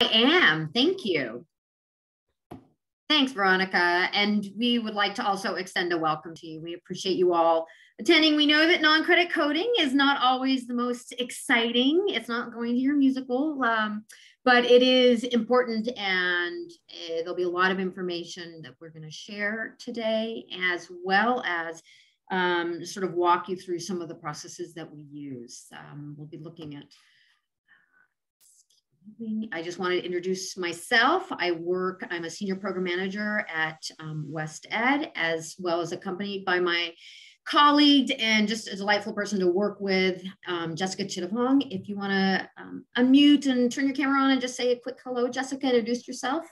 I am. Thank you. Thanks, Veronica. And we would like to also extend a welcome to you. We appreciate you all attending. We know that non-credit coding is not always the most exciting. It's not going to your musical, um, but it is important and uh, there'll be a lot of information that we're going to share today, as well as um, sort of walk you through some of the processes that we use. Um, we'll be looking at I just wanted to introduce myself. I work, I'm a senior program manager at um, West Ed, as well as accompanied by my colleague and just a delightful person to work with, um, Jessica Chittapong. If you want to um, unmute and turn your camera on and just say a quick hello, Jessica, introduce yourself.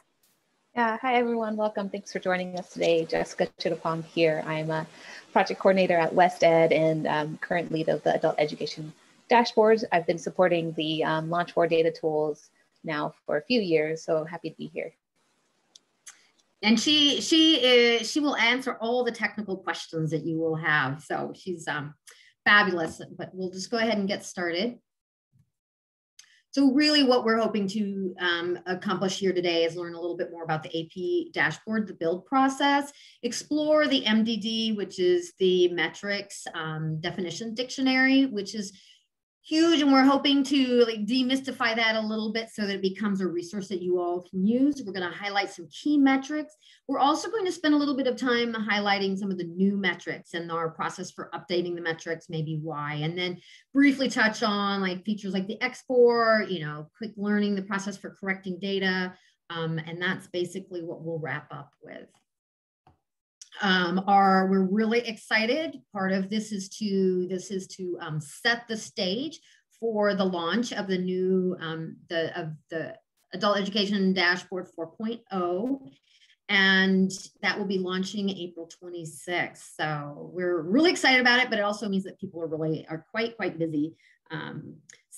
Yeah, hi everyone, welcome. Thanks for joining us today. Jessica Chittapong here. I'm a project coordinator at West Ed and um, current lead of the adult education dashboards. I've been supporting the um, Launchboard data tools now for a few years, so happy to be here. And she she is she will answer all the technical questions that you will have. So she's um, fabulous. But we'll just go ahead and get started. So really what we're hoping to um, accomplish here today is learn a little bit more about the AP dashboard, the build process, explore the MDD, which is the metrics um, definition dictionary, which is huge and we're hoping to like demystify that a little bit so that it becomes a resource that you all can use. We're going to highlight some key metrics. We're also going to spend a little bit of time highlighting some of the new metrics and our process for updating the metrics maybe why. And then briefly touch on like features like the export you know quick learning the process for correcting data um, and that's basically what we'll wrap up with um, are we're really excited. Part of this is to this is to um, set the stage for the launch of the new um, the of the adult education dashboard 4.0 and that will be launching April 26th. So we're really excited about it, but it also means that people are really are quite quite busy. Um,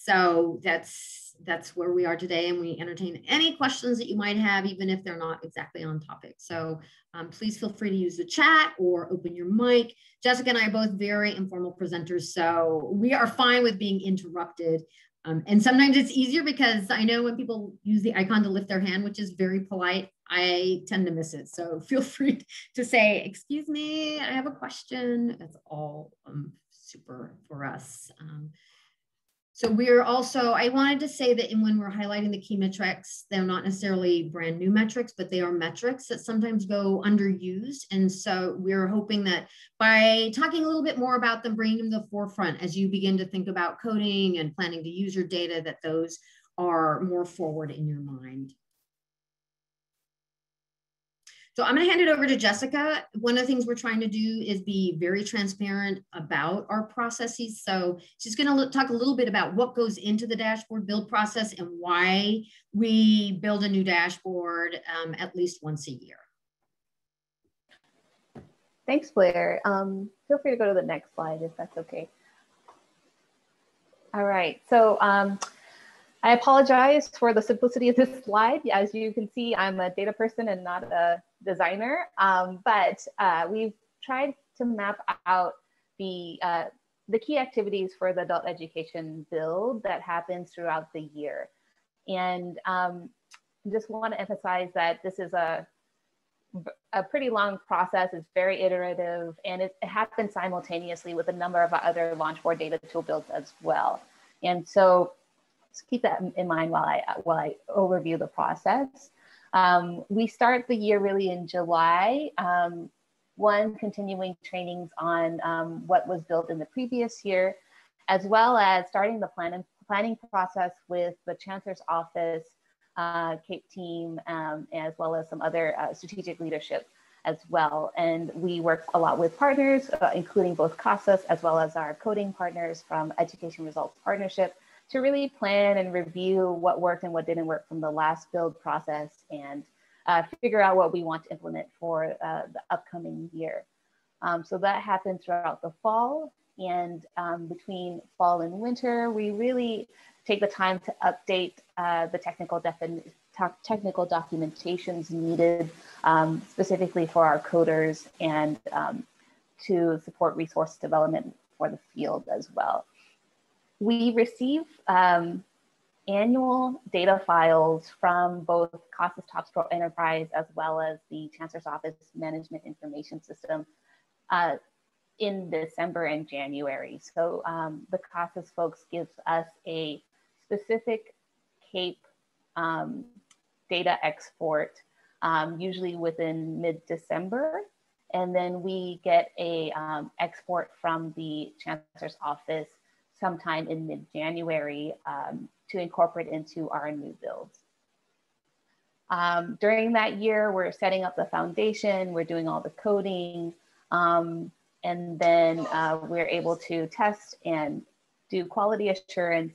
so that's that's where we are today and we entertain any questions that you might have even if they're not exactly on topic. So um, please feel free to use the chat or open your mic. Jessica and i are both very informal presenters so we are fine with being interrupted. Um, and sometimes it's easier because i know when people use the icon to lift their hand which is very polite i tend to miss it. So feel free to say excuse me i have a question. That's all um, super for us. Um, so we're also, I wanted to say that in when we're highlighting the key metrics, they're not necessarily brand new metrics, but they are metrics that sometimes go underused. And so we're hoping that by talking a little bit more about them, bringing them to the forefront as you begin to think about coding and planning to use your data, that those are more forward in your mind. So I'm going to hand it over to Jessica. One of the things we're trying to do is be very transparent about our processes. So she's going to talk a little bit about what goes into the dashboard build process and why we build a new dashboard um, at least once a year. Thanks, Blair. Um, feel free to go to the next slide if that's okay. All right, so um, I apologize for the simplicity of this slide. As you can see, I'm a data person and not a designer, um, but uh, we've tried to map out the, uh, the key activities for the adult education build that happens throughout the year. And um, just want to emphasize that this is a, a pretty long process. It's very iterative and it, it happens simultaneously with a number of other Launchboard data tool builds as well. And so keep that in mind while I, while I overview the process. Um, we start the year really in July. Um, one, continuing trainings on um, what was built in the previous year, as well as starting the plan planning process with the Chancellor's Office, uh, CAPE team, um, as well as some other uh, strategic leadership as well. And we work a lot with partners, uh, including both CASAS as well as our coding partners from Education Results Partnership, to really plan and review what worked and what didn't work from the last build process and uh, figure out what we want to implement for uh, the upcoming year. Um, so that happened throughout the fall and um, between fall and winter, we really take the time to update uh, the technical technical documentations needed um, specifically for our coders and um, to support resource development for the field as well we receive um, annual data files from both CASAS TOPS Pro Enterprise as well as the Chancellor's Office Management Information System uh, in December and January. So um, the CASAS folks gives us a specific CAPE um, data export, um, usually within mid-December. And then we get a um, export from the Chancellor's Office sometime in mid-January um, to incorporate into our new builds. Um, during that year, we're setting up the foundation, we're doing all the coding, um, and then uh, we're able to test and do quality assurance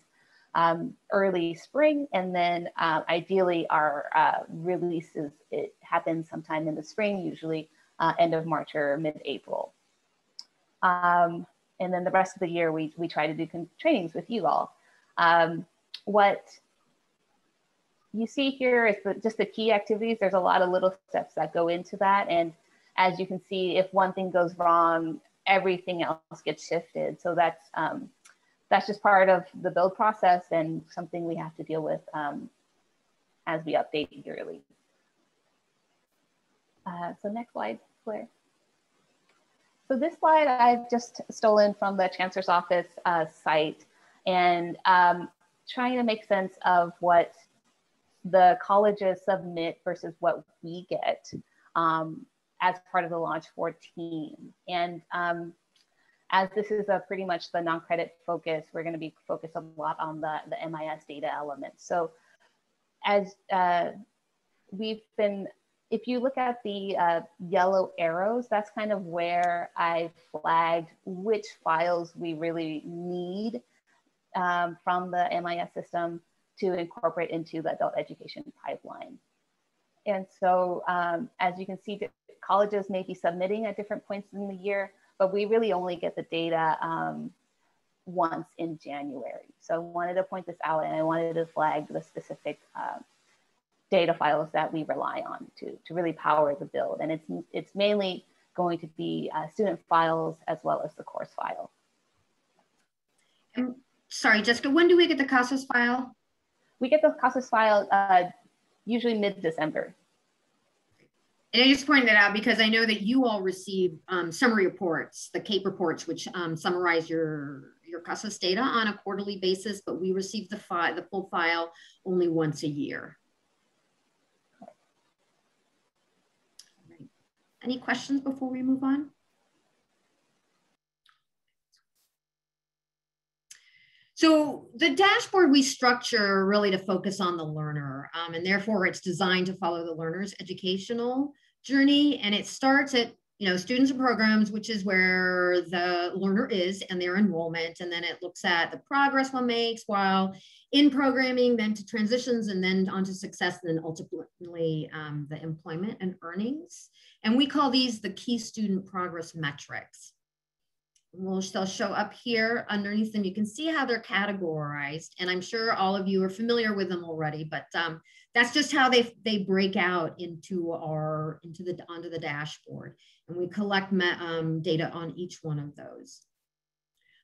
um, early spring, and then uh, ideally our uh, releases, it happens sometime in the spring, usually uh, end of March or mid-April. Um, and then the rest of the year, we, we try to do trainings with you all. Um, what you see here is the, just the key activities. There's a lot of little steps that go into that. And as you can see, if one thing goes wrong, everything else gets shifted. So that's, um, that's just part of the build process and something we have to deal with um, as we update yearly. Uh, so next slide, Claire. So this slide I've just stolen from the Chancellor's Office uh, site and um, trying to make sense of what the colleges submit versus what we get um, as part of the Launch 4 team. And um, as this is a pretty much the non-credit focus, we're gonna be focused a lot on the, the MIS data elements. So as uh, we've been, if you look at the uh, yellow arrows, that's kind of where I flagged which files we really need um, from the MIS system to incorporate into the adult education pipeline. And so um, as you can see, colleges may be submitting at different points in the year, but we really only get the data um, once in January. So I wanted to point this out and I wanted to flag the specific uh, data files that we rely on to, to really power the build. And it's, it's mainly going to be uh, student files as well as the course file. And sorry, Jessica, when do we get the CASAS file? We get the CASAS file uh, usually mid-December. And I just pointed that out because I know that you all receive um, summary reports, the CAPE reports, which um, summarize your your CASAS data on a quarterly basis, but we receive the file, the full file only once a year. Any questions before we move on? So the dashboard we structure really to focus on the learner, um, and therefore it's designed to follow the learner's educational journey. And it starts at you know students and programs, which is where the learner is and their enrollment, and then it looks at the progress one makes while in programming, then to transitions, and then onto success, and then ultimately um, the employment and earnings. And we call these the key student progress metrics will they'll show up here underneath them. You can see how they're categorized, and I'm sure all of you are familiar with them already. But um, that's just how they they break out into our into the onto the dashboard, and we collect um, data on each one of those.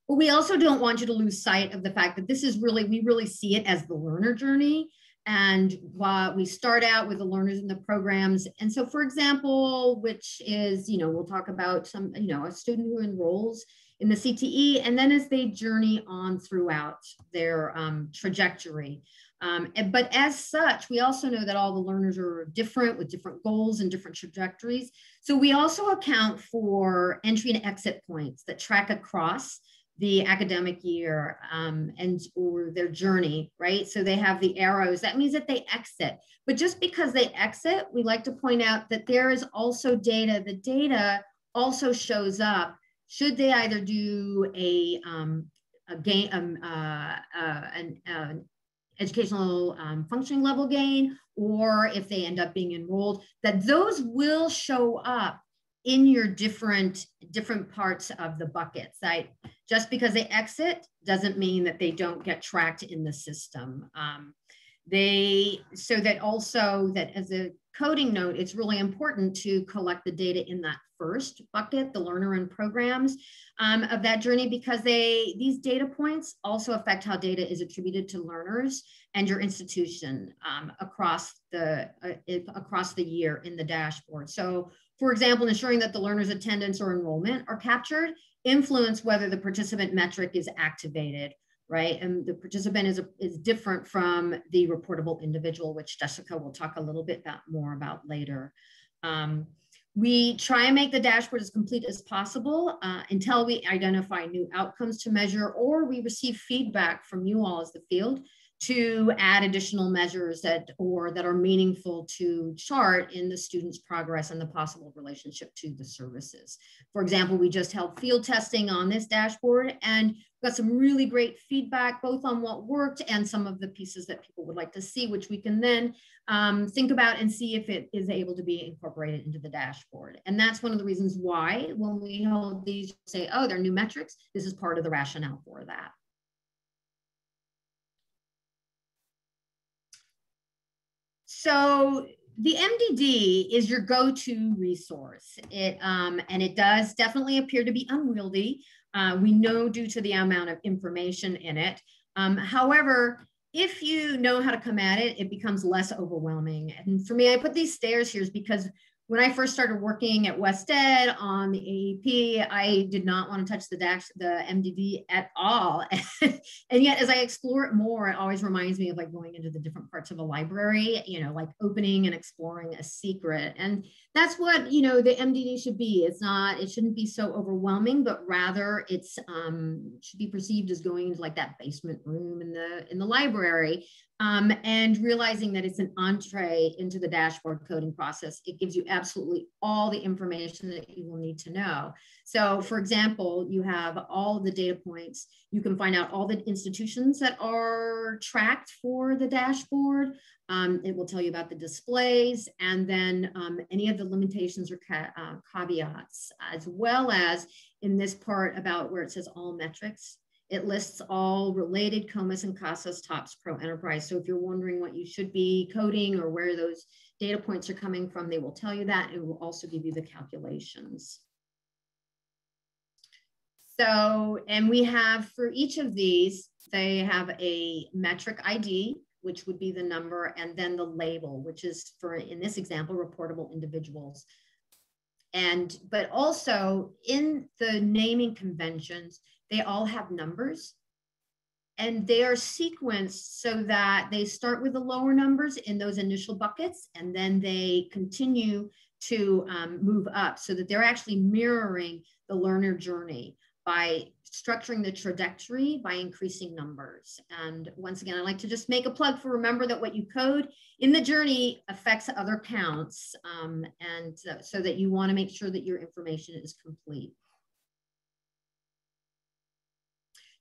But we also don't want you to lose sight of the fact that this is really we really see it as the learner journey. And while we start out with the learners in the programs. And so, for example, which is, you know, we'll talk about some, you know, a student who enrolls in the CTE, and then as they journey on throughout their um, trajectory. Um, and, but as such, we also know that all the learners are different with different goals and different trajectories. So we also account for entry and exit points that track across the academic year um, and or their journey, right? So they have the arrows. That means that they exit. But just because they exit, we like to point out that there is also data. The data also shows up should they either do a, um, a gain, um, uh, uh, an, uh, educational um, functioning level gain, or if they end up being enrolled, that those will show up in your different different parts of the buckets. Right? Just because they exit doesn't mean that they don't get tracked in the system. Um, They, so that also that as a coding note, it's really important to collect the data in that first bucket, the learner and programs um, of that journey, because they these data points also affect how data is attributed to learners and your institution um, across the uh, across the year in the dashboard. So, for example, ensuring that the learner's attendance or enrollment are captured influence whether the participant metric is activated right? And the participant is, a, is different from the reportable individual, which Jessica will talk a little bit about, more about later. Um, we try and make the dashboard as complete as possible uh, until we identify new outcomes to measure or we receive feedback from you all as the field to add additional measures that or that are meaningful to chart in the student's progress and the possible relationship to the services. For example, we just held field testing on this dashboard and got some really great feedback both on what worked and some of the pieces that people would like to see, which we can then um, think about and see if it is able to be incorporated into the dashboard. And that's one of the reasons why when we hold these say, oh, they're new metrics, this is part of the rationale for that. So the MDD is your go-to resource. It um, and it does definitely appear to be unwieldy. Uh, we know due to the amount of information in it. Um, however, if you know how to come at it, it becomes less overwhelming. And for me, I put these stairs here because when I first started working at WestEd on the AEP, I did not want to touch the DAX, the MDD at all. and yet, as I explore it more, it always reminds me of like going into the different parts of a library, you know, like opening and exploring a secret. And that's what, you know, the MDD should be. It's not, it shouldn't be so overwhelming, but rather it's um, should be perceived as going into like that basement room in the in the library um, and realizing that it's an entree into the dashboard coding process. It gives you absolutely all the information that you will need to know. So for example, you have all the data points. You can find out all the institutions that are tracked for the dashboard. Um, it will tell you about the displays and then um, any of the limitations or ca uh, caveats, as well as in this part about where it says all metrics, it lists all related COMIS and CASAS TOPS Pro Enterprise. So if you're wondering what you should be coding or where those data points are coming from, they will tell you that. It will also give you the calculations. So, and we have for each of these, they have a metric ID, which would be the number, and then the label, which is for, in this example, reportable individuals. And, but also in the naming conventions, they all have numbers and they are sequenced so that they start with the lower numbers in those initial buckets and then they continue to um, move up so that they're actually mirroring the learner journey by structuring the trajectory by increasing numbers. And once again, I like to just make a plug for remember that what you code in the journey affects other counts um, and uh, so that you wanna make sure that your information is complete.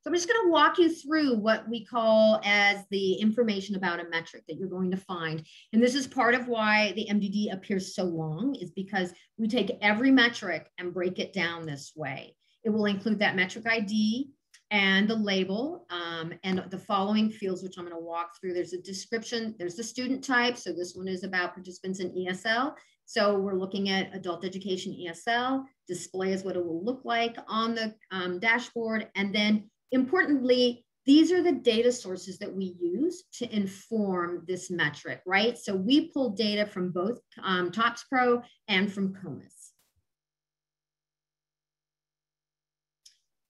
So I'm just going to walk you through what we call as the information about a metric that you're going to find. And this is part of why the MDD appears so long is because we take every metric and break it down this way. It will include that metric ID and the label um, and the following fields, which I'm going to walk through. There's a description, there's the student type. So this one is about participants in ESL. So we're looking at adult education ESL, display is what it will look like on the um, dashboard, and then Importantly, these are the data sources that we use to inform this metric, right? So we pull data from both um, TOPS Pro and from COMIS.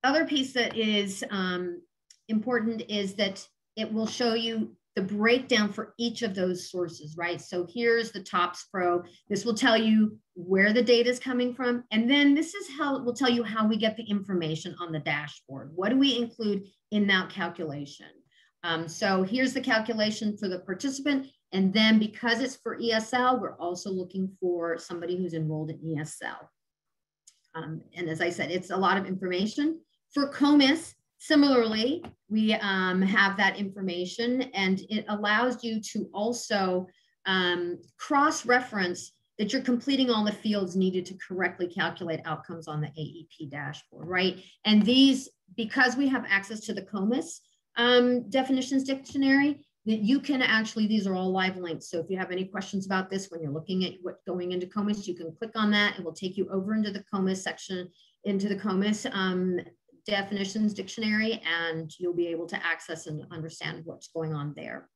Other piece that is um, important is that it will show you the breakdown for each of those sources, right? So here's the TOPS Pro. This will tell you where the data is coming from. And then this is how it will tell you how we get the information on the dashboard. What do we include in that calculation? Um, so here's the calculation for the participant. And then because it's for ESL, we're also looking for somebody who's enrolled in ESL. Um, and as I said, it's a lot of information. For COMIS, Similarly, we um, have that information and it allows you to also um, cross-reference that you're completing all the fields needed to correctly calculate outcomes on the AEP dashboard, right? And these, because we have access to the COMIS um, definitions dictionary, that you can actually, these are all live links. So if you have any questions about this, when you're looking at what going into COMIS, you can click on that. It will take you over into the COMIS section, into the COMIS um, definitions dictionary, and you'll be able to access and understand what's going on there.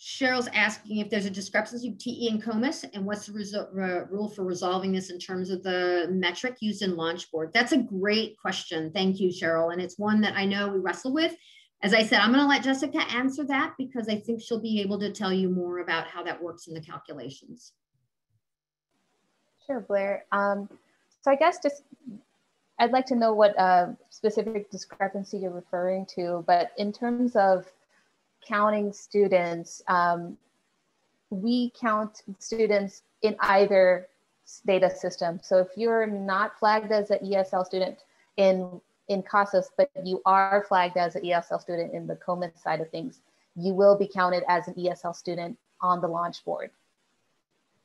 Cheryl's asking if there's a discrepancy between TE and COMIS and what's the uh, rule for resolving this in terms of the metric used in Launchboard? That's a great question. Thank you, Cheryl. And it's one that I know we wrestle with. As I said, I'm going to let Jessica answer that because I think she'll be able to tell you more about how that works in the calculations. Sure, Blair. Um, so I guess just I'd like to know what uh, specific discrepancy you're referring to, but in terms of counting students, um, we count students in either data system. So if you're not flagged as an ESL student in, in CASAS, but you are flagged as an ESL student in the COMIS side of things, you will be counted as an ESL student on the launch board.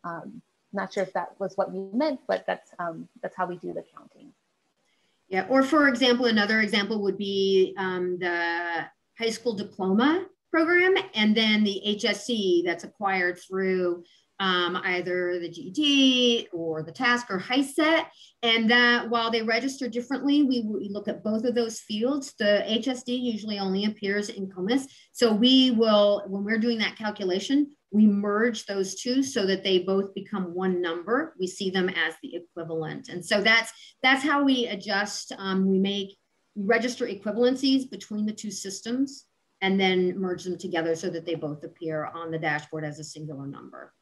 Um, not sure if that was what you meant, but that's, um, that's how we do the counting. Yeah, or for example, another example would be um, the high school diploma program, and then the HSE that's acquired through um, either the GED or the TASC or HiSET. And that while they register differently, we, we, look at both of those fields. The HSD usually only appears in COMIS. So we will, when we're doing that calculation, we merge those two so that they both become one number. We see them as the equivalent. And so that's, that's how we adjust. Um, we make register equivalencies between the two systems and then merge them together so that they both appear on the dashboard as a singular number.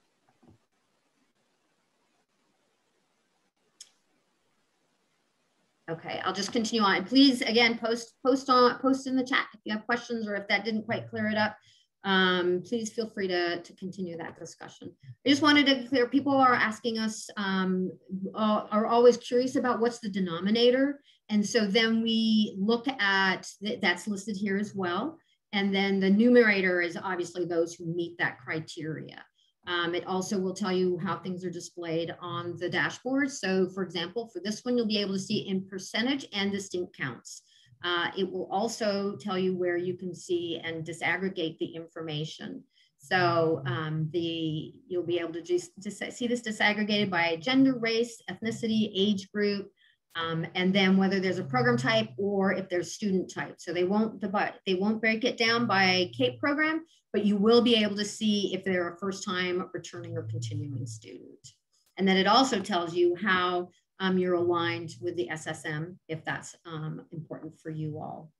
Okay, I'll just continue on. Please, again, post post on post in the chat if you have questions or if that didn't quite clear it up. Um, please feel free to, to continue that discussion. I just wanted to clear, people are asking us, um, are always curious about what's the denominator. And so then we look at, th that's listed here as well. And then the numerator is obviously those who meet that criteria. Um, it also will tell you how things are displayed on the dashboard. So for example, for this one, you'll be able to see in percentage and distinct counts. Uh, it will also tell you where you can see and disaggregate the information. So um, the you'll be able to just, just see this disaggregated by gender, race, ethnicity, age group, um, and then whether there's a program type or if there's student type. So they won't they won't break it down by CAPE program, but you will be able to see if they're a first time returning or continuing student. And then it also tells you how um, you're aligned with the SSM if that's um, important for you all.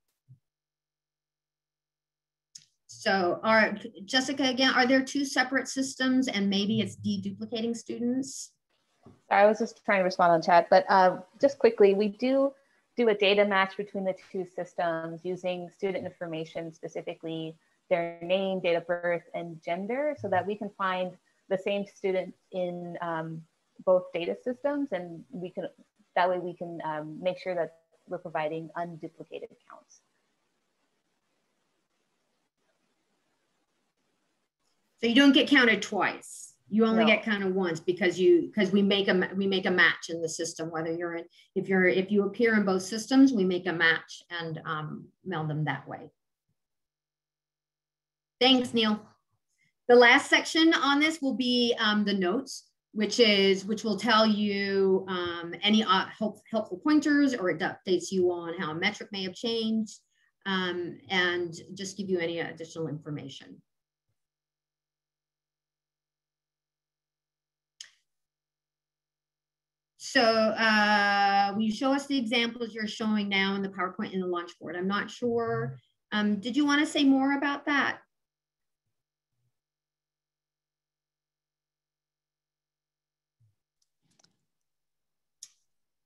So are, Jessica, again, are there two separate systems and maybe it's deduplicating students? I was just trying to respond on chat, but uh, just quickly, we do do a data match between the two systems using student information, specifically their name, date of birth, and gender, so that we can find the same student in um, both data systems, and we can that way we can um, make sure that we're providing unduplicated counts. So you don't get counted twice you only no. get counted once because you because we make a we make a match in the system whether you're in if you're if you appear in both systems we make a match and um, mail them that way thanks neil the last section on this will be um, the notes which is which will tell you um, any uh, help, helpful pointers or it updates you on how a metric may have changed um, and just give you any additional information So uh, will you show us the examples you're showing now in the PowerPoint in the launch board? I'm not sure. Um, did you want to say more about that?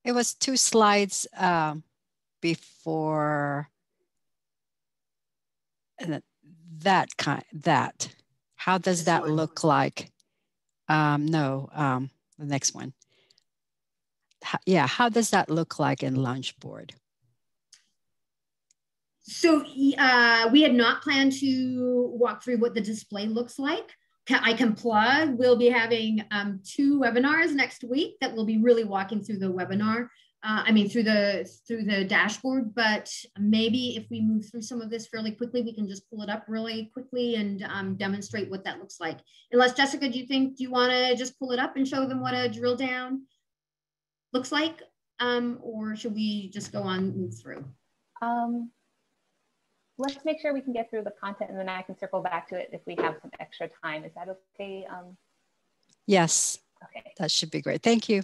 It was two slides uh, before that kind that. How does that look like? Um, no, um, the next one yeah, how does that look like in Launchboard? So uh, we had not planned to walk through what the display looks like. I can plug, we'll be having um, two webinars next week that we'll be really walking through the webinar uh, I mean, through the through the dashboard, but maybe if we move through some of this fairly quickly, we can just pull it up really quickly and um, demonstrate what that looks like. Unless Jessica, do you think, do you want to just pull it up and show them what a drill down looks like? Um, or should we just go on, move through? Um, let's make sure we can get through the content and then I can circle back to it if we have some extra time. Is that okay? Um, yes. Okay. That should be great. Thank you.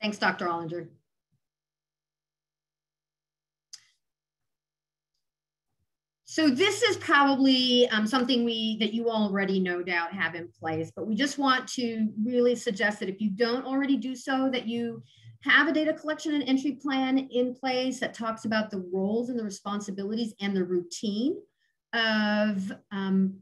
Thanks, Dr. Ollinger. So this is probably um, something we that you already no doubt have in place, but we just want to really suggest that if you don't already do so, that you have a data collection and entry plan in place that talks about the roles and the responsibilities and the routine of um,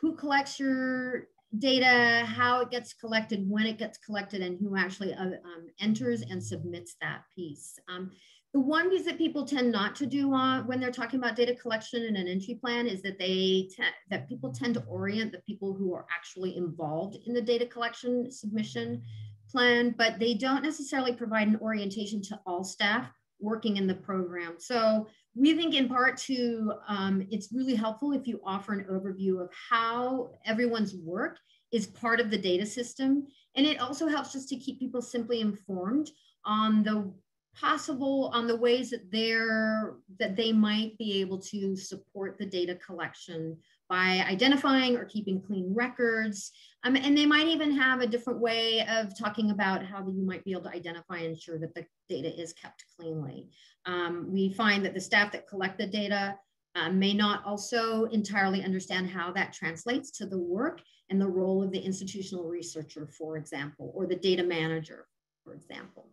who collects your data, how it gets collected, when it gets collected, and who actually uh, um, enters and submits that piece. Um, the one piece that people tend not to do when they're talking about data collection and an entry plan is that they that people tend to orient the people who are actually involved in the data collection submission plan, but they don't necessarily provide an orientation to all staff working in the program. So we think in part two, um, it's really helpful if you offer an overview of how everyone's work is part of the data system. And it also helps just to keep people simply informed on the possible, on the ways that they're, that they might be able to support the data collection by identifying or keeping clean records. Um, and they might even have a different way of talking about how you might be able to identify and ensure that the data is kept cleanly. Um, we find that the staff that collect the data uh, may not also entirely understand how that translates to the work and the role of the institutional researcher, for example, or the data manager, for example.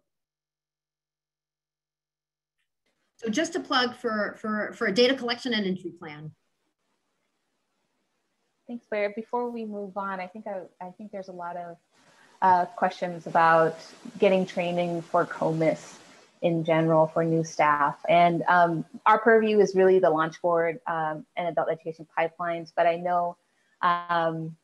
So just a plug for, for, for a data collection and entry plan. Thanks, Blair. Before we move on, I think I, I think there's a lot of uh, questions about getting training for COMIS in general for new staff. And um, our purview is really the launch board um, and adult education pipelines. But I know, um,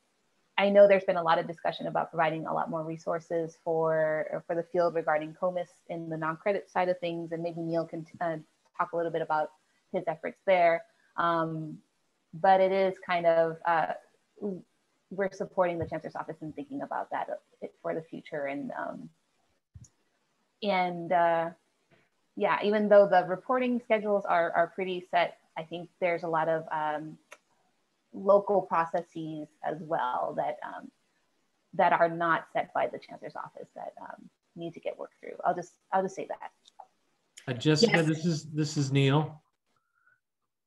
I know there's been a lot of discussion about providing a lot more resources for for the field regarding COMIS in the non-credit side of things. And maybe Neil can uh, talk a little bit about his efforts there. Um, but it is kind of uh, we're supporting the chancellor's office and thinking about that for the future and um, and uh, yeah, even though the reporting schedules are, are pretty set, I think there's a lot of um, local processes as well that um, that are not set by the chancellor's office that um, need to get worked through. I'll just I'll just say that. Uh, Jessica, yes. this is this is Neil.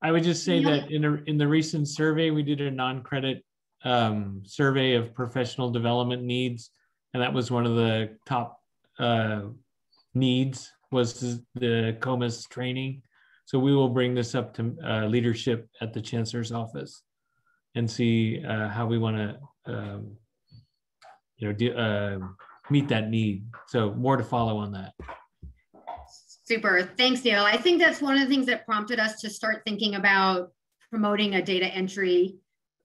I would just say Neil. that in a, in the recent survey, we did a non-credit um, survey of professional development needs, and that was one of the top uh, needs was the COMIS training. So we will bring this up to uh, leadership at the chancellor's office and see uh, how we want to, um, you know, do, uh, meet that need. So more to follow on that. Super. Thanks, Neil. I think that's one of the things that prompted us to start thinking about promoting a data entry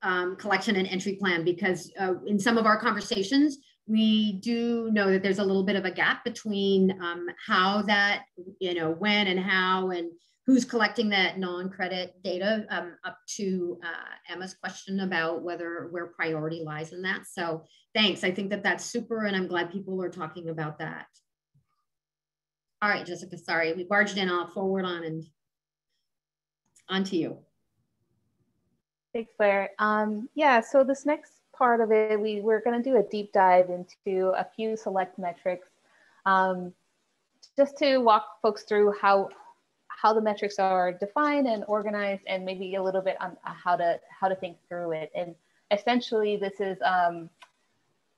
um, collection and entry plan because uh, in some of our conversations, we do know that there's a little bit of a gap between um, how that, you know, when and how and who's collecting that non-credit data um, up to uh, Emma's question about whether where priority lies in that. So thanks. I think that that's super and I'm glad people are talking about that. All right, Jessica, sorry, we barged in, I'll forward on and on to you. Thanks, Claire. Um, yeah, so this next part of it, we, we're going to do a deep dive into a few select metrics um, just to walk folks through how how the metrics are defined and organized and maybe a little bit on how to how to think through it and essentially this is um,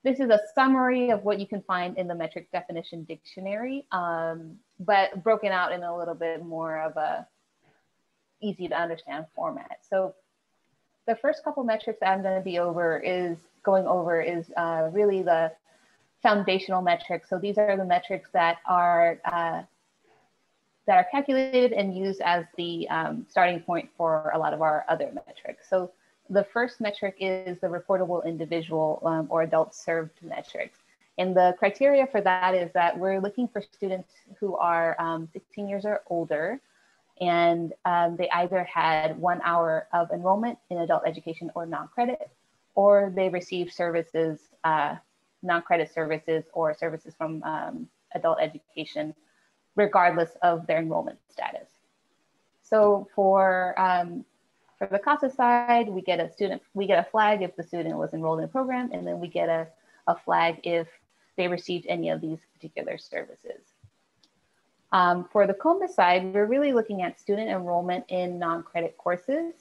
this is a summary of what you can find in the metric definition dictionary um, but broken out in a little bit more of a easy to understand format so the first couple metrics I'm going to be over is going over is uh, really the foundational metrics. So these are the metrics that are uh, that are calculated and used as the um, starting point for a lot of our other metrics. So the first metric is the reportable individual um, or adult served metrics. And the criteria for that is that we're looking for students who are um, 16 years or older, and um, they either had one hour of enrollment in adult education or non-credit, or they received services, uh, non-credit services or services from um, adult education, regardless of their enrollment status. So for um, for the CASA side, we get a student, we get a flag if the student was enrolled in a program, and then we get a, a flag if they received any of these particular services. Um, for the COMA side, we're really looking at student enrollment in non-credit courses.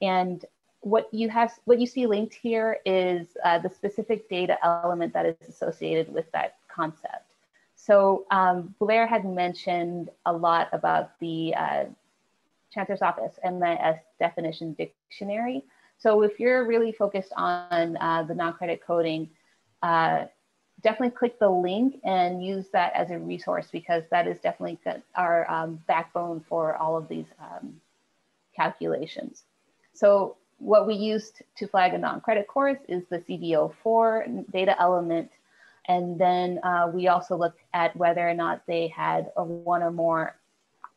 And what you have, what you see linked here is uh, the specific data element that is associated with that concept. So um, Blair had mentioned a lot about the uh, Chancellor's Office MIS definition dictionary. So if you're really focused on uh, the non-credit coding, uh, definitely click the link and use that as a resource because that is definitely our um, backbone for all of these um, calculations. So what we used to flag a non-credit course is the CB04 data element. And then uh, we also looked at whether or not they had one or more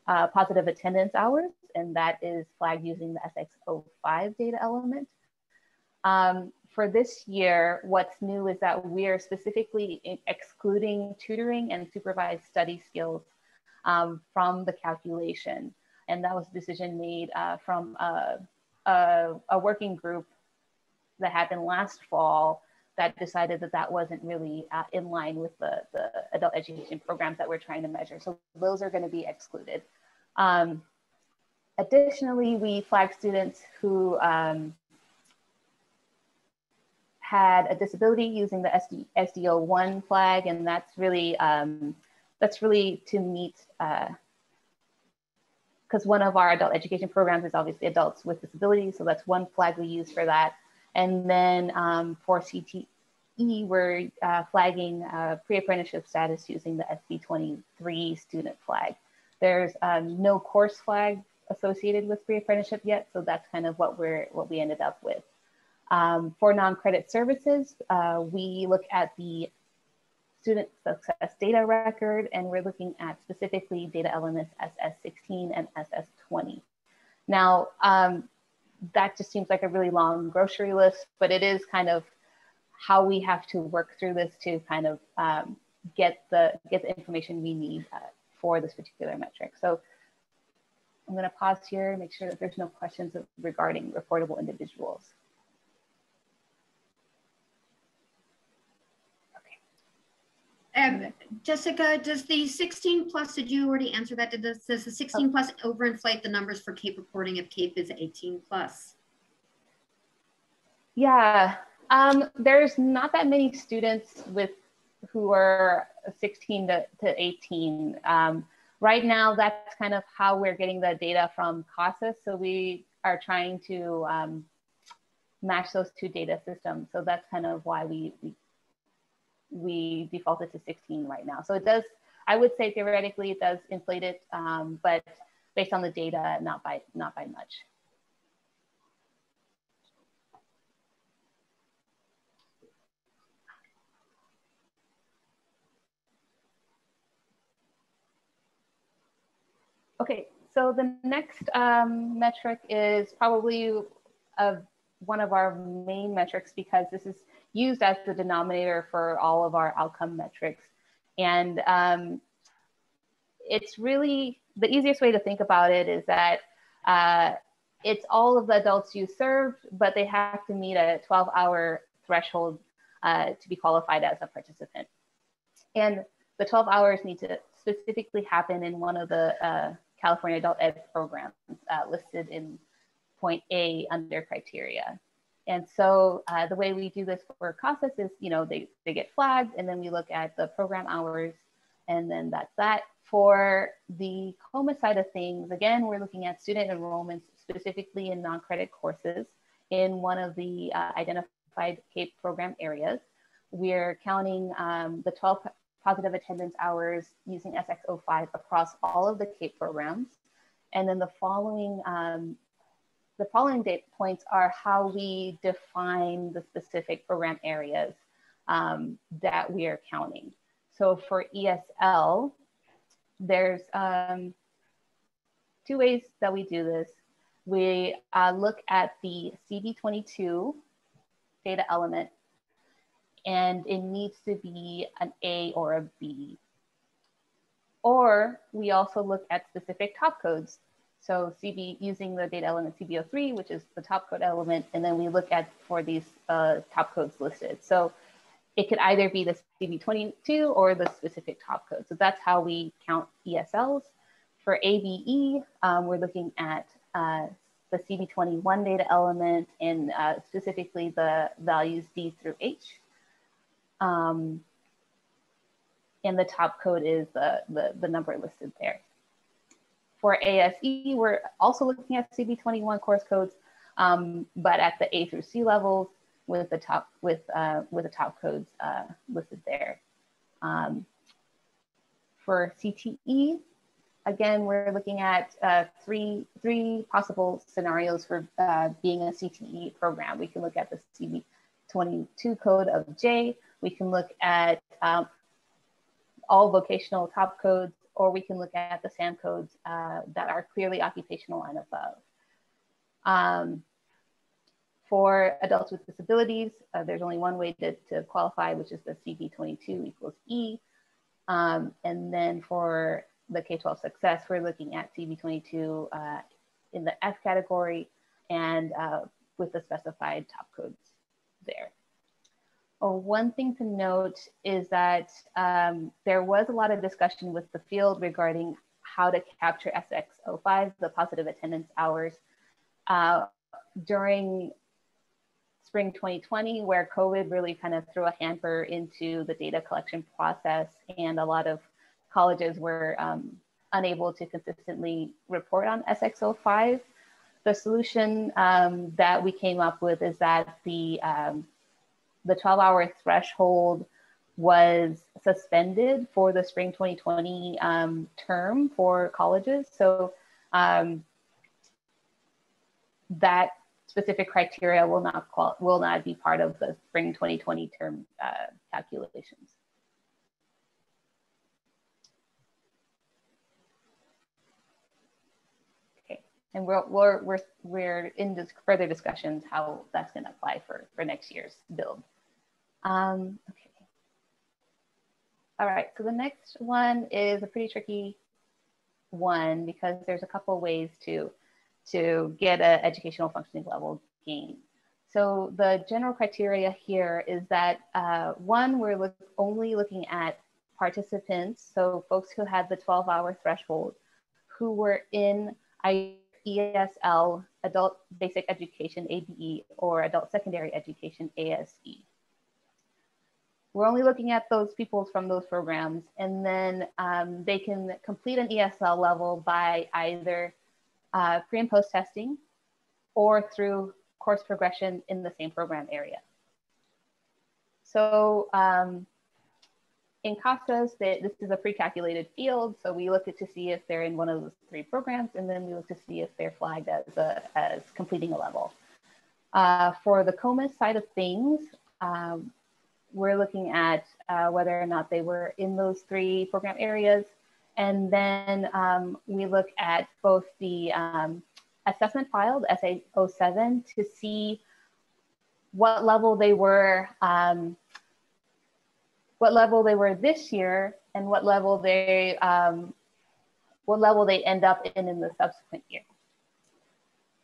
uh, positive attendance hours and that is flagged using the SX05 data element. Um, for this year, what's new is that we are specifically excluding tutoring and supervised study skills um, from the calculation. And that was a decision made uh, from a, a, a, working group that happened last fall that decided that that wasn't really uh, in line with the, the adult education programs that we're trying to measure. So those are gonna be excluded. Um, Additionally, we flag students who um, had a disability using the SD, SD01 flag, and that's really um, that's really to meet because uh, one of our adult education programs is obviously adults with disabilities, so that's one flag we use for that. And then um, for CTE, we're uh, flagging uh, pre-apprenticeship status using the SB23 student flag. There's um, no course flag associated with pre-apprenticeship yet, so that's kind of what we're what we ended up with. Um, for non-credit services, uh, we look at the student success data record, and we're looking at specifically data elements SS16 and SS20. Now, um, that just seems like a really long grocery list, but it is kind of how we have to work through this to kind of um, get the get the information we need uh, for this particular metric. So I'm going to pause here and make sure that there's no questions regarding reportable individuals. Um, Jessica, does the 16 plus, did you already answer that? Did this, does the 16 plus overinflate the numbers for CAPE reporting if CAPE is 18 plus? Yeah, um, there's not that many students with who are 16 to, to 18. Um, right now, that's kind of how we're getting the data from CASAS. So we are trying to um, match those two data systems. So that's kind of why we, we, we defaulted to 16 right now. So it does, I would say theoretically it does inflate it, um, but based on the data, not by, not by much. Okay, so the next um, metric is probably a, one of our main metrics because this is used as the denominator for all of our outcome metrics. And um, it's really, the easiest way to think about it is that uh, it's all of the adults you served, but they have to meet a 12 hour threshold uh, to be qualified as a participant. And the 12 hours need to specifically happen in one of the uh, California Adult Ed programs uh, listed in point A under criteria. And so uh, the way we do this for CASAS is, you know, they, they get flagged and then we look at the program hours and then that's that. For the COMA side of things, again, we're looking at student enrollments specifically in non-credit courses in one of the uh, identified CAPE program areas. We're counting um, the 12 positive attendance hours using SX05 across all of the CAPE programs. And then the following, um, the following date points are how we define the specific program areas. um, that we are counting. So for ESL, there's um, two ways that we do this. We uh, look at the CB22 data element and it needs to be an A or a B. Or we also look at specific top codes. So CB using the data element CB03, which is the top code element, and then we look at for these uh, top codes listed. So it could either be the CB22 or the specific top code. So that's how we count ESLs. For ABE, um, we're looking at uh, the CB21 data element and uh, specifically the values D through H. Um, and the top code is the, the, the number listed there. For ASE, we're also looking at CB21 course codes, um, but at the A through C levels with the top with uh, with the top codes uh, listed there. Um, for CTE, again, we're looking at uh, three three possible scenarios for uh, being a CTE program. We can look at the CB22 code of J. We can look at um, all vocational top codes, or we can look at the SAM codes uh, that are clearly occupational and above. Um, for adults with disabilities, uh, there's only one way to, to, qualify, which is the CB22 equals E. Um, and then for the K-12 success, we're looking at CB22 uh, in the F category and uh, with the specified top codes there. Oh, one thing to note is that um, there was a lot of discussion with the field regarding how to capture SX05, the positive attendance hours, uh, during spring 2020, where COVID really kind of threw a hamper into the data collection process, and a lot of colleges were um, unable to consistently report on SX05. The solution um, that we came up with is that the um, the 12 hour threshold was suspended for the spring 2020 um, term for colleges. So um, that specific criteria will not will not be part of the spring 2020 term uh, calculations. Okay, and we're, we're, we're, we're in this further discussions how that's gonna apply for, for next year's build. Um, okay. All right, so the next one is a pretty tricky one because there's a couple ways to, to get an educational functioning level gain. So the general criteria here is that uh, one, we're look, only looking at participants, so folks who had the 12 hour threshold, who were in ESL, adult basic education, ABE, or adult secondary education, ASE. We're only looking at those people from those programs, and then um, they can complete an ESL level by either uh, pre and post testing or through course progression in the same program area. So um, in CASAS, this is a pre-calculated field. So we look at to see if they're in one of those three programs, and then we look to see if they're flagged as, a, as completing a level. Uh, for the COMIS side of things, um, we're looking at uh, whether or not they were in those three program areas. And then um, we look at both the um, assessment file, the SA07, to see what level they were, um, what level they were this year, and what level they, um, what level they end up in in the subsequent year.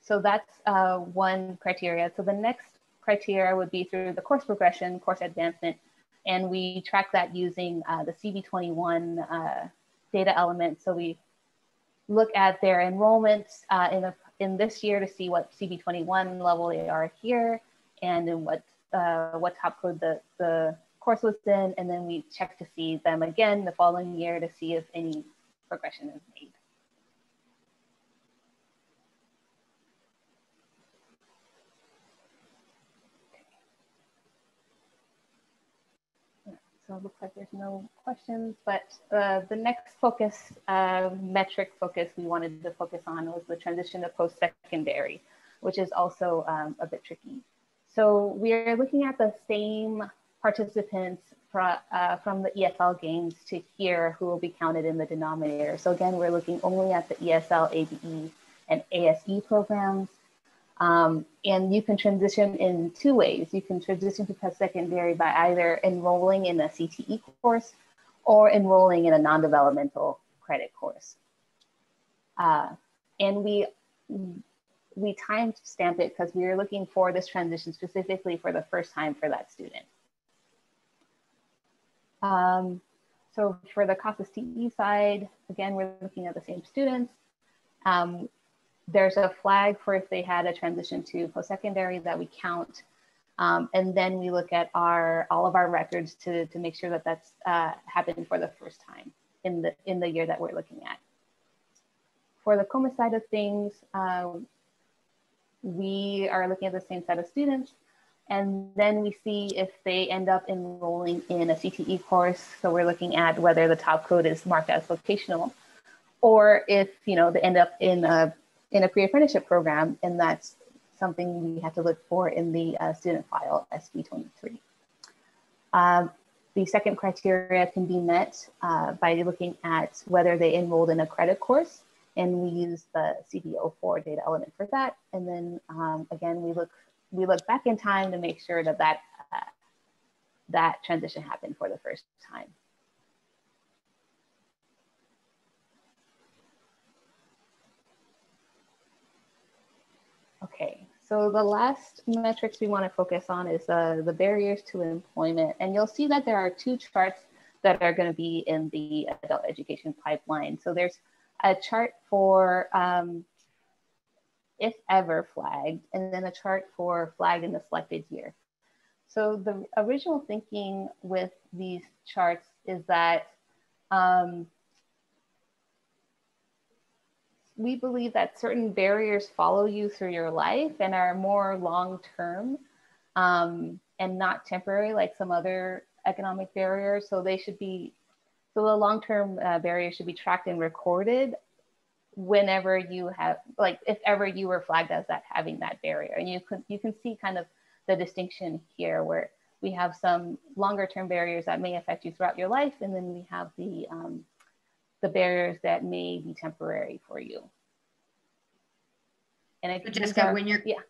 So that's uh, one criteria. So the next criteria would be through the course progression, course advancement, and we track that using uh, the CB21 uh, data element. So we look at their enrollments uh, in, a, in this year to see what CB21 level they are here and in what, uh, what top code the, the course was in, and then we check to see them again the following year to see if any progression is made. So it looks like there's no questions, but uh, the next focus, uh, metric focus we wanted to focus on was the transition to post-secondary, which is also um, a bit tricky. So we're looking at the same participants fra, uh, from the ESL games to here who will be counted in the denominator. So again, we're looking only at the ESL, ABE, and ASE programs. Um, and you can transition in two ways. You can transition to post-secondary by either enrolling in a CTE course or enrolling in a non-developmental credit course. Uh, and we we time stamp it because we are looking for this transition specifically for the first time for that student. Um, so for the CASAS TE side, again, we're looking at the same students. Um, there's a flag for if they had a transition to post-secondary that we count. Um, and then we look at our all of our records to, to make sure that that's uh, happened for the first time in the, in the year that we're looking at. For the COMIS side of things, uh, we are looking at the same set of students. And then we see if they end up enrolling in a CTE course. So we're looking at whether the top code is marked as vocational or if, you know, they end up in a, in a pre-apprenticeship program and that's something we have to look for in the uh, student file SB23. Uh, the second criteria can be met uh, by looking at whether they enrolled in a credit course and we use the CB04 data element for that. And then um, again, we look we look back in time to make sure that that, uh, that transition happened for the first time. Okay, so the last metrics we want to focus on is uh, the barriers to employment. And you'll see that there are two charts that are going to be in the adult education pipeline. So there's a chart for um, if ever flagged, and then a chart for flagged in the selected year. So the original thinking with these charts is that um, we believe that certain barriers follow you through your life and are more long-term um, and not temporary like some other economic barriers. So they should be, so the long-term uh, barriers should be tracked and recorded whenever you have like if ever you were flagged as that having that barrier and you can you can see kind of the distinction here where we have some longer term barriers that may affect you throughout your life and then we have the um, the barriers that may be temporary for you and I, think Jessica, are, when you're yeah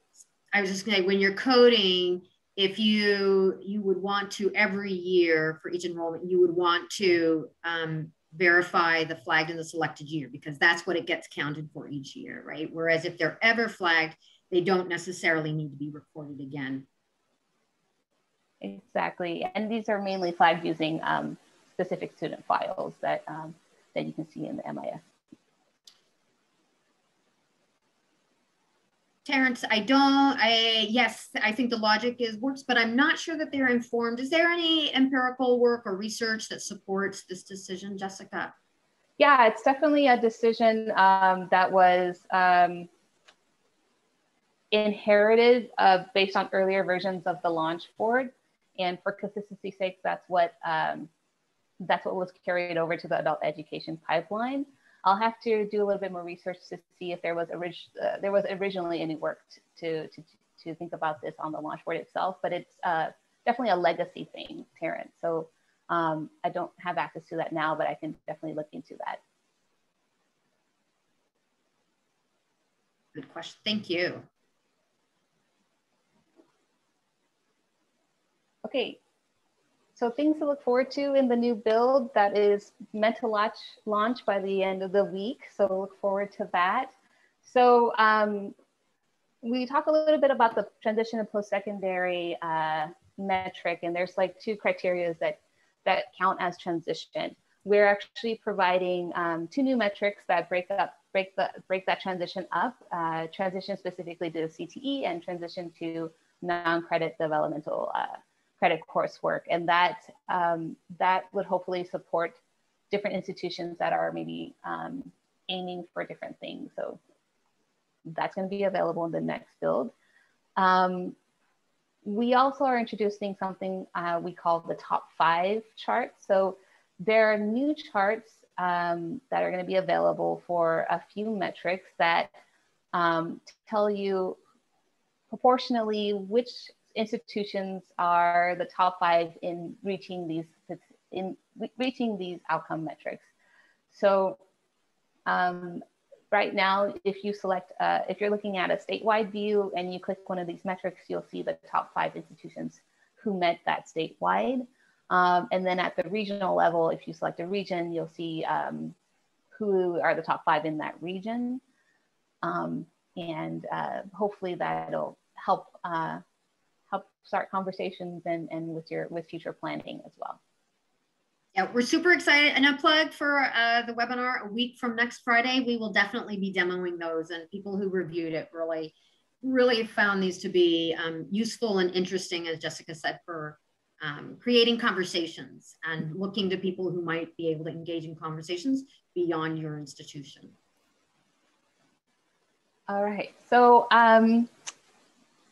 I was just gonna say when you're coding if you you would want to every year for each enrollment you would want to um, verify the flagged in the selected year because that's what it gets counted for each year, right? Whereas if they're ever flagged, they don't necessarily need to be recorded again. Exactly. And these are mainly flagged using um, specific student files that, um, that you can see in the MIS. Terrence, I don't, I, yes, I think the logic is works, but I'm not sure that they're informed. Is there any empirical work or research that supports this decision, Jessica? Yeah, it's definitely a decision um, that was um, inherited uh, based on earlier versions of the launch board. And for consistency's sake, that's what, um, that's what was carried over to the adult education pipeline. I'll have to do a little bit more research to see if there was orig- uh, there was originally any work to, to, to think about this on the launch board itself, but it's uh, definitely a legacy thing, Terrence. So um, I don't have access to that now, but I can definitely look into that. Good question. Thank you. Okay, so things to look forward to in the new build that is meant to launch, launch by the end of the week. So look forward to that. So um, we talk a little bit about the transition and post-secondary uh, metric, and there's like two criteria that, that count as transition. We're actually providing um, two new metrics that break up break the break that transition up, uh, transition specifically to CTE and transition to non-credit developmental uh, credit coursework. And that, um, that would hopefully support different institutions that are maybe um, aiming for different things. So that's going to be available in the next build. Um, we also are introducing something uh, we call the top five chart. So there are new charts um, that are going to be available for a few metrics that um, tell you proportionally which institutions are the top five in reaching these in reaching these outcome metrics. So um, right now, if you select, uh, if you're looking at a statewide view and you click one of these metrics, you'll see the top five institutions who met that statewide. Um, and then at the regional level, if you select a region, you'll see um, who are the top five in that region. Um, and uh, hopefully that'll help uh, help start conversations and, and with your with future planning as well. Yeah, we're super excited. And a plug for uh, the webinar a week from next Friday, we will definitely be demoing those and people who reviewed it really, really found these to be um, useful and interesting, as Jessica said, for um, creating conversations and looking to people who might be able to engage in conversations beyond your institution. All right, so um,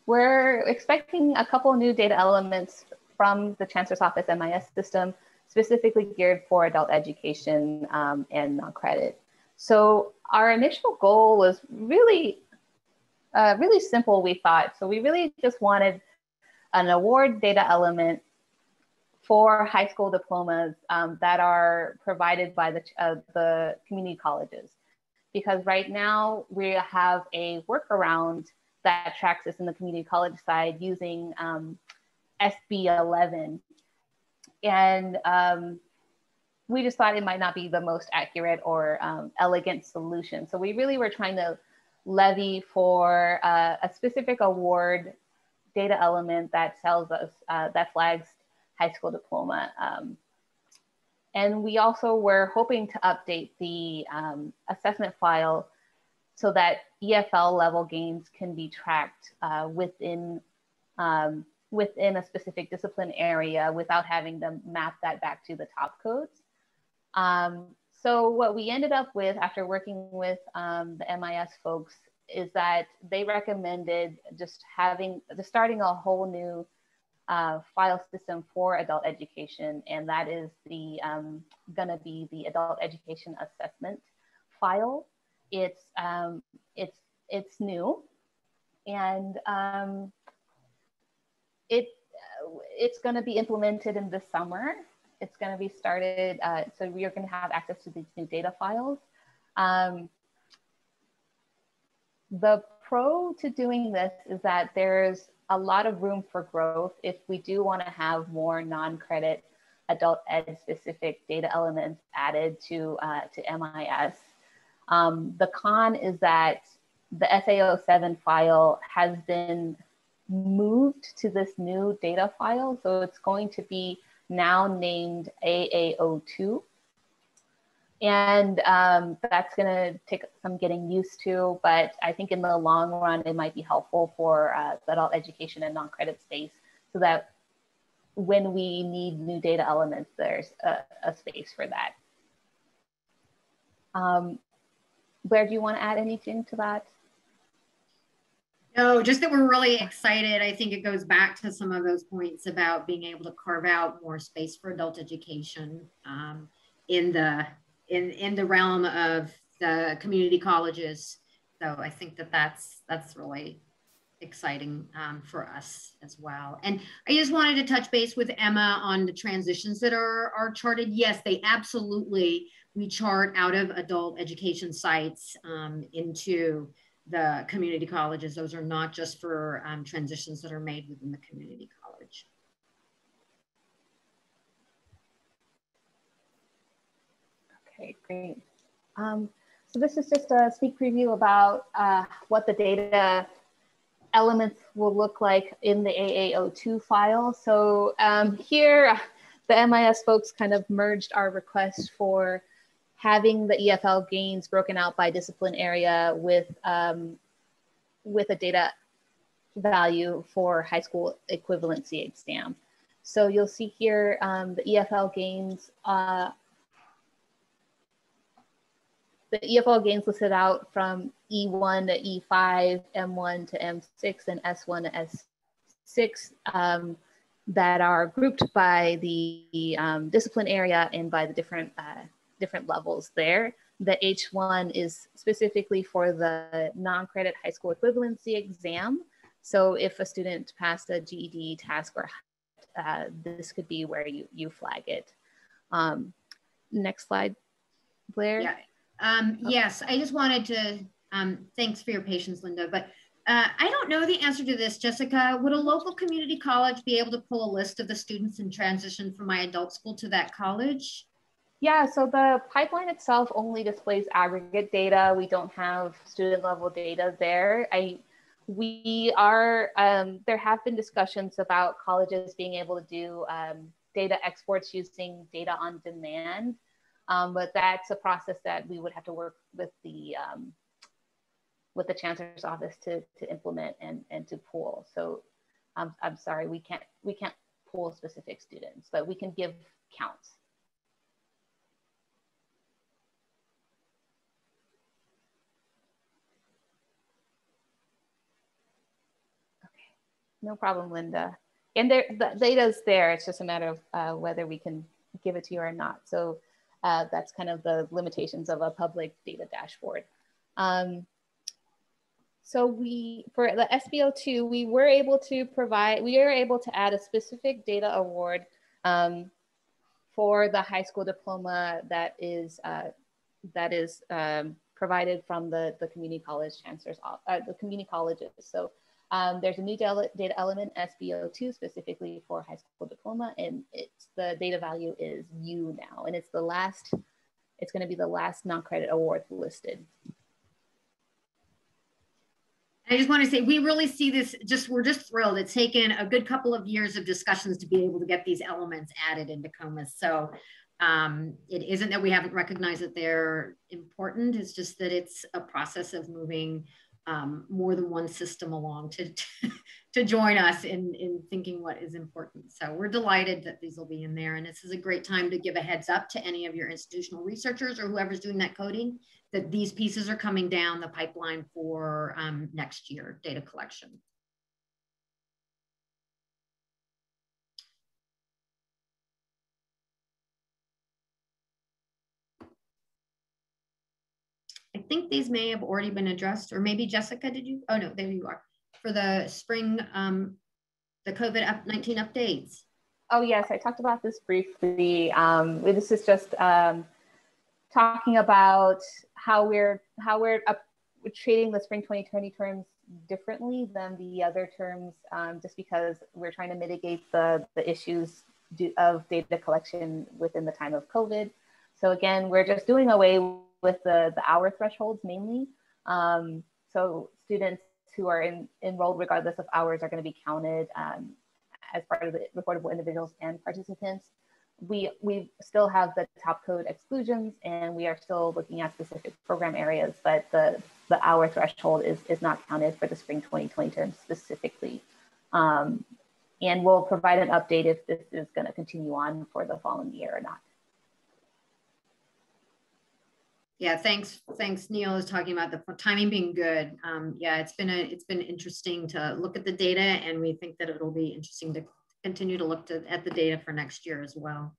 we're expecting a couple new data elements from the Chancellor's Office MIS system, specifically geared for adult education um, and non-credit. So our initial goal was really, uh, really simple, we thought. So we really just wanted an award data element for high school diplomas um, that are provided by the, uh, the community colleges. Because right now we have a workaround that tracks this in the community college side using um, SB 11. And um, we just thought it might not be the most accurate or um, elegant solution. So we really were trying to levy for uh, a specific award data element that tells us, uh, that flags high school diploma. Um, and we also were hoping to update the um, assessment file so that EFL level gains can be tracked uh, within, um, within a specific discipline area without having to map that back to the top codes. Um, so what we ended up with after working with um, the MIS folks is that they recommended just having, just starting a whole new uh, file system for adult education, and that is the um, gonna be the adult education assessment file. It's um, it's it's new, and um, it it's gonna be implemented in the summer. It's gonna be started, uh, so we are gonna have access to these new data files. Um, the pro to doing this is that there's a lot of room for growth if we do want to have more non-credit adult ed specific data elements added to, uh, to MIS. Um, the con is that the SA07 file has been moved to this new data file. So it's going to be now named AA02. And um, that's going to take some getting used to, but I think in the long run, it might be helpful for uh, adult education and non-credit space so that when we need new data elements, there's a, a space for that. Um, Blair, do you want to add anything to that? No, just that we're really excited. I think it goes back to some of those points about being able to carve out more space for adult education um, in the in in the realm of the community colleges. So I think that that's that's really exciting um, for us as well. And I just wanted to touch base with Emma on the transitions that are are charted. Yes, they absolutely we chart out of adult education sites um, into the community colleges. Those are not just for um, transitions that are made within the community college. Okay, great. Um, so this is just a sneak preview about uh, what the data elements will look like in the AA02 file. So um, here, the MIS folks kind of merged our request for having the EFL gains broken out by discipline area with, um, with a data value for high school equivalency exam. So you'll see here um, the EFL gains uh, the EFL gains listed out from E1 to E5, M1 to M6, and S1 to S6 um, that are grouped by the um, discipline area and by the different, uh, different levels there. The H1 is specifically for the non-credit high school equivalency exam. So if a student passed a GED TASC or uh, this could be where you, you flag it. Um, next slide, Blair. Yeah. Um, yes, I just wanted to, um, thanks for your patience, Linda, but uh, I don't know the answer to this, Jessica. Would a local community college be able to pull a list of the students in transition from my adult school to that college? Yeah, so the pipeline itself only displays aggregate data. We don't have student level data there. I, we are, um, there have been discussions about colleges being able to do um, data exports using data on demand, um, but that's a process that we would have to work with the um, with the chancellor's office to, to implement and, and to pool. So I'm, I'm sorry, we can't, we can't pool specific students, but we can give counts. No problem, Linda. And there, the data's there. It's just a matter of uh, whether we can give it to you or not. So uh, that's kind of the limitations of a public data dashboard. Um, so we, for the SB02, we were able to provide, we were able to add a specific data award um, for the high school diploma that is, uh, that is um, provided from the, the community college chancellors, uh, the community colleges. So um, there's a new data element SB02 specifically for high school diploma and it's the data value is U now and it's the last, it's gonna be the last non-credit award listed. I just want to say we really see this just we're just thrilled. It's taken a good couple of years of discussions to be able to get these elements added into COMIS. So um, it isn't that we haven't recognized that they're important. It's just that it's a process of moving um, more than one system along to, to join us in, in thinking what is important. So we're delighted that these will be in there. And this is a great time to give a heads up to any of your institutional researchers or whoever's doing that coding that these pieces are coming down the pipeline for um, next year data collection. Think these may have already been addressed, or maybe Jessica, did you? Oh no, there you are. For the spring, um, the COVID-19 updates. Oh yes, I talked about this briefly. Um, this is just um, talking about how we're how we're up, treating the spring 2020 terms differently than the other terms, um, just because we're trying to mitigate the the issues of data collection within the time of COVID. So again, we're just doing away with the, the hour thresholds mainly. Um, so students who are in, enrolled regardless of hours are going to be counted um, as part of the reportable individuals and participants. We, we still have the top code exclusions and we are still looking at specific program areas, but the, the hour threshold is, is not counted for the spring 2020 term specifically. Um, and we'll provide an update if this is going to continue on for the following year or not. Yeah, thanks. Thanks. Neil is talking about the timing being good. Um, yeah, it's been a it's been interesting to look at the data, and we think that it'll be interesting to continue to look to, at the data for next year as well.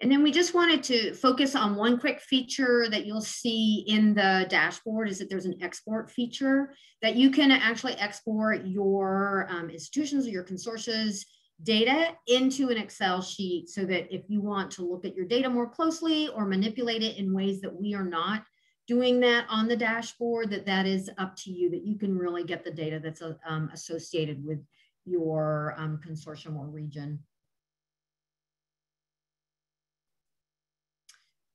And then we just wanted to focus on one quick feature that you'll see in the dashboard is that there's an export feature that you can actually export your um, institutions or your consortiums data into an Excel sheet so that if you want to look at your data more closely or manipulate it in ways that we are not doing that on the dashboard, that that is up to you, that you can really get the data that's uh, um, associated with your um, consortium or region.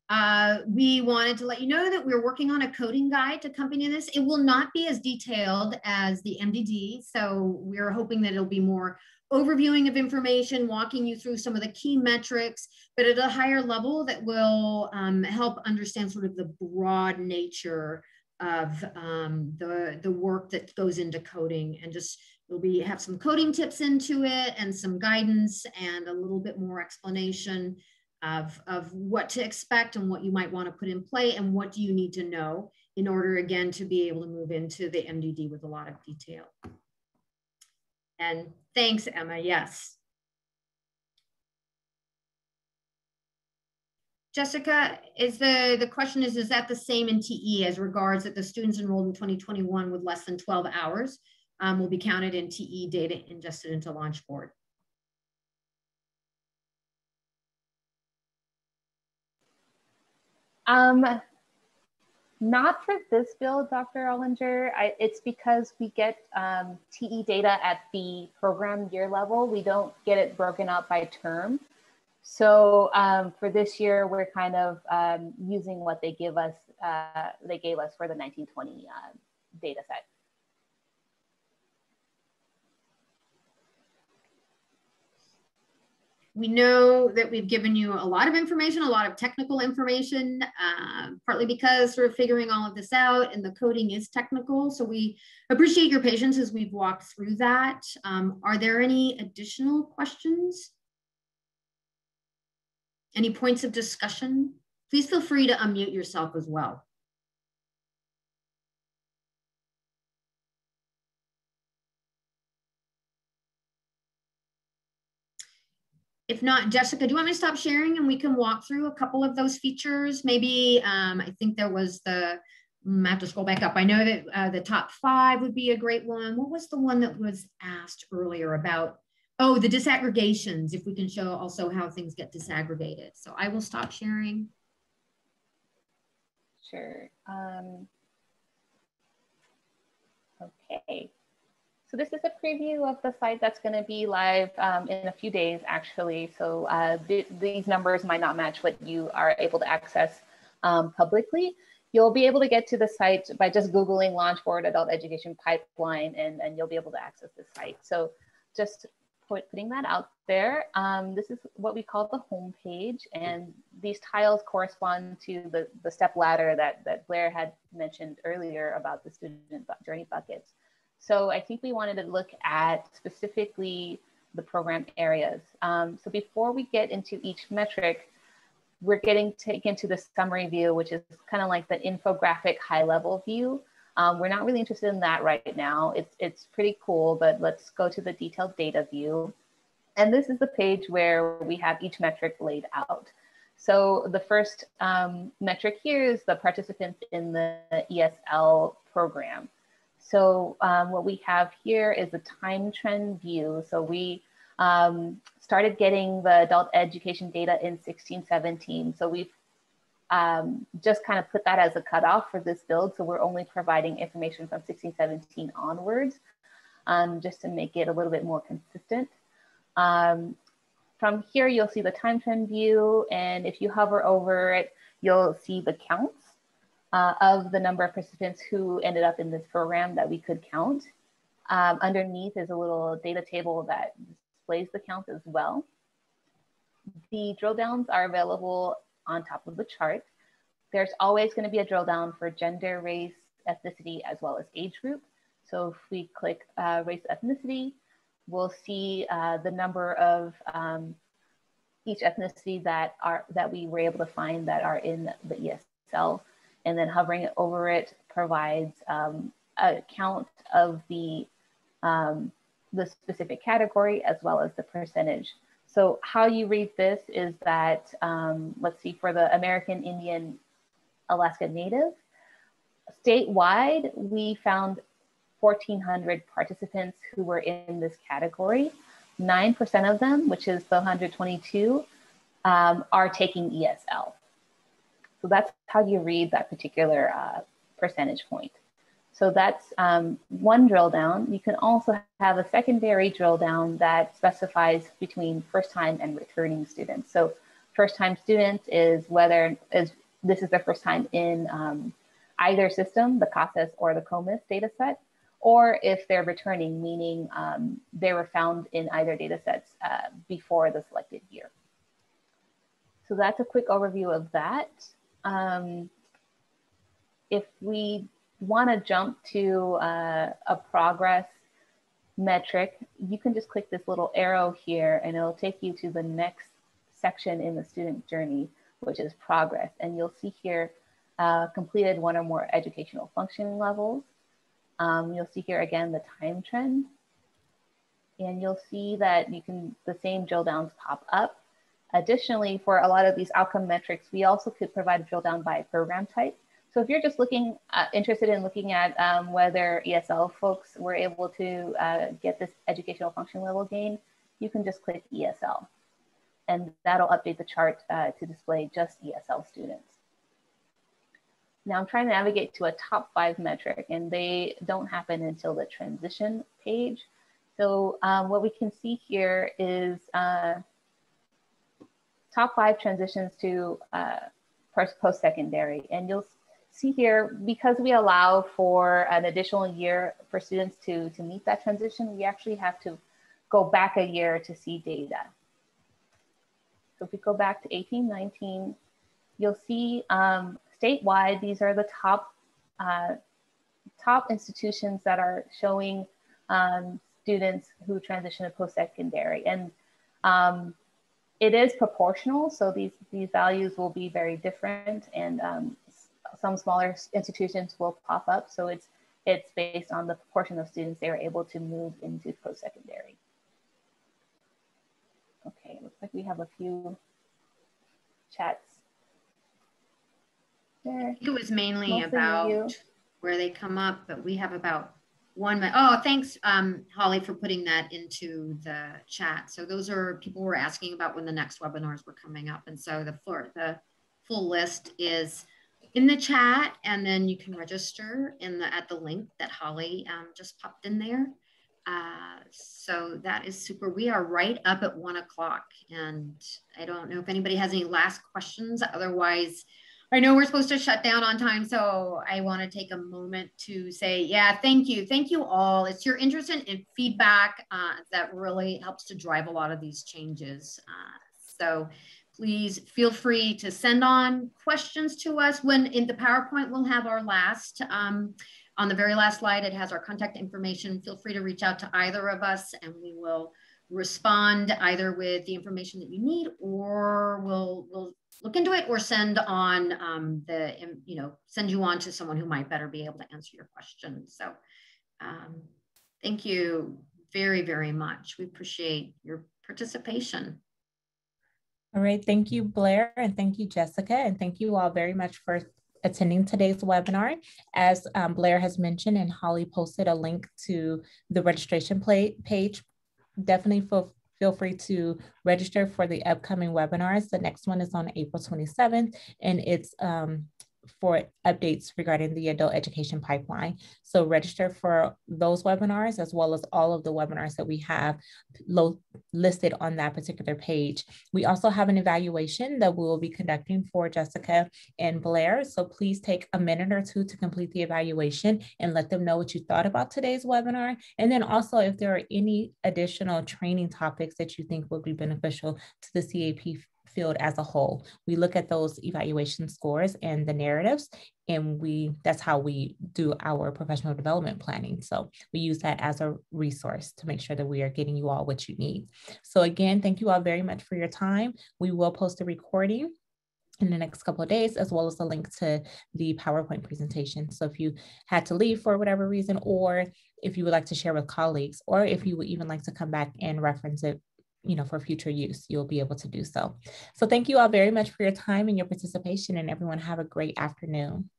Uh, we wanted to let you know that we're working on a coding guide to accompany this. It will not be as detailed as the MDD, so we're hoping that it'll be more overviewing of information, walking you through some of the key metrics, but at a higher level that will um, help understand sort of the broad nature of um, the, the work that goes into coding and just we'll be have some coding tips into it and some guidance and a little bit more explanation of, of what to expect and what you might want to put in play and what do you need to know in order again to be able to move into the MDD with a lot of detail. And thanks, Emma. Yes. Jessica, is the, the question is, is that the same in TE as regards that the students enrolled in 2021 with less than 12 hours um, will be counted in TE data ingested into Launchboard? Um, not for this bill, Dr. Ollinger. I, it's because we get um, TE data at the program year level. We don't get it broken out by term. So um, for this year, we're kind of um, using what they give us, uh, they gave us for the 1920 uh, data set. We know that we've given you a lot of information, a lot of technical information, uh, partly because we're figuring all of this out and the coding is technical. So we appreciate your patience as we've walked through that. Um, are there any additional questions? Any points of discussion? Please feel free to unmute yourself as well. If not, Jessica, do you want me to stop sharing and we can walk through a couple of those features? Maybe um, I think there was the, mm, I have to scroll back up. I know that uh, the top five would be a great one. What was the one that was asked earlier about? Oh, the disaggregations, if we can show also how things get disaggregated. So I will stop sharing. Sure. Um, okay. So this is a preview of the site that's going to be live um, in a few days, actually. So uh, th these numbers might not match what you are able to access um, publicly. You'll be able to get to the site by just Googling Launchboard Adult Education Pipeline, and, and you'll be able to access the site. So just put, putting that out there. Um, this is what we call the home page, and these tiles correspond to the, the step ladder that, that Blair had mentioned earlier about the student journey buckets. So I think we wanted to look at specifically the program areas. Um, so before we get into each metric, we're getting taken to the summary view, which is kind of like the infographic high level view. Um, we're not really interested in that right now. It's, it's pretty cool, but let's go to the detailed data view. And this is the page where we have each metric laid out. So the first um, metric here is the participants in the ESL program. So um, what we have here is a time trend view. So we um, started getting the adult education data in 1617. So we've um, just kind of put that as a cutoff for this build. So we're only providing information from 1617 onwards, um, just to make it a little bit more consistent. Um, from here, you'll see the time trend view. And if you hover over it, you'll see the counts uh, of the number of participants who ended up in this program that we could count. Um, underneath is a little data table that displays the count as well. The drill downs are available on top of the chart. There's always going to be a drill down for gender, race, ethnicity, as well as age group. So if we click uh, race ethnicity, we'll see uh, the number of um, each ethnicity that are that we were able to find that are in the ESL and then hovering over it provides um, a count of the, um, the specific category as well as the percentage. So how you read this is that, um, let's see, for the American Indian Alaska Native, statewide, we found 1,400 participants who were in this category. 9% of them, which is the 122, um, are taking ESL. So that's how you read that particular uh, percentage point. So that's um, one drill down. You can also have a secondary drill down that specifies between first time and returning students. So first time students is whether is this is their first time in um, either system, the CASAS or the COMIS data set, or if they're returning, meaning um, they were found in either data sets uh, before the selected year. So that's a quick overview of that um, if we want to jump to uh, a progress metric, you can just click this little arrow here and it'll take you to the next section in the student journey, which is progress. And you'll see here uh, completed one or more educational functioning levels. Um, you'll see here again the time trend. And you'll see that you can, the same drill downs pop up Additionally, for a lot of these outcome metrics, we also could provide a drill down by program type. So if you're just looking uh, interested in looking at um, whether ESL folks were able to uh, get this educational function level gain, you can just click ESL and that'll update the chart uh, to display just ESL students. Now I'm trying to navigate to a top five metric and they don't happen until the transition page. So um, what we can see here is uh, top five transitions to uh, post-secondary. And you'll see here, because we allow for an additional year for students to, to meet that transition, we actually have to go back a year to see data. So if we go back to 1819, you'll see um, statewide, these are the top, uh, top institutions that are showing um, students who transition to post-secondary. And um, it is proportional, so these, these values will be very different and um, some smaller institutions will pop up. So it's, it's based on the proportion of students they are able to move into post-secondary. Okay, looks like we have a few chats. There. It was mainly about where they come up, but we have about one. Oh, thanks, um, Holly, for putting that into the chat. So those are people were asking about when the next webinars were coming up. And so the, for, the full list is in the chat and then you can register in the at the link that Holly um, just popped in there. Uh, so that is super. We are right up at one o'clock and I don't know if anybody has any last questions. Otherwise, I know we're supposed to shut down on time, so I want to take a moment to say, yeah, thank you. Thank you all. It's your interest in, in feedback uh, that really helps to drive a lot of these changes. Uh, so please feel free to send on questions to us. When in the PowerPoint, we'll have our last, um, on the very last slide, it has our contact information. Feel free to reach out to either of us and we will respond either with the information that you need or we'll, we'll look into it or send on um, the, you know, send you on to someone who might better be able to answer your question. So um, thank you very, very much. We appreciate your participation. All right, thank you, Blair, and thank you, Jessica, and thank you all very much for attending today's webinar. As um, Blair has mentioned and Holly posted a link to the registration page, definitely feel, feel free to register for the upcoming webinars. The next one is on April 27th, and it's um, for updates regarding the adult education pipeline. So register for those webinars as well as all of the webinars that we have listed on that particular page. We also have an evaluation that we will be conducting for Jessica and Blair. So please take a minute or two to complete the evaluation and let them know what you thought about today's webinar. And then also if there are any additional training topics that you think would be beneficial to the CAEP field as a whole. We look at those evaluation scores and the narratives, and we that's how we do our professional development planning. So we use that as a resource to make sure that we are getting you all what you need. So again, thank you all very much for your time. We will post a recording in the next couple of days, as well as a link to the PowerPoint presentation. So if you had to leave for whatever reason, or if you would like to share with colleagues, or if you would even like to come back and reference it you know, for future use, you'll be able to do so. So thank you all very much for your time and your participation and everyone have a great afternoon.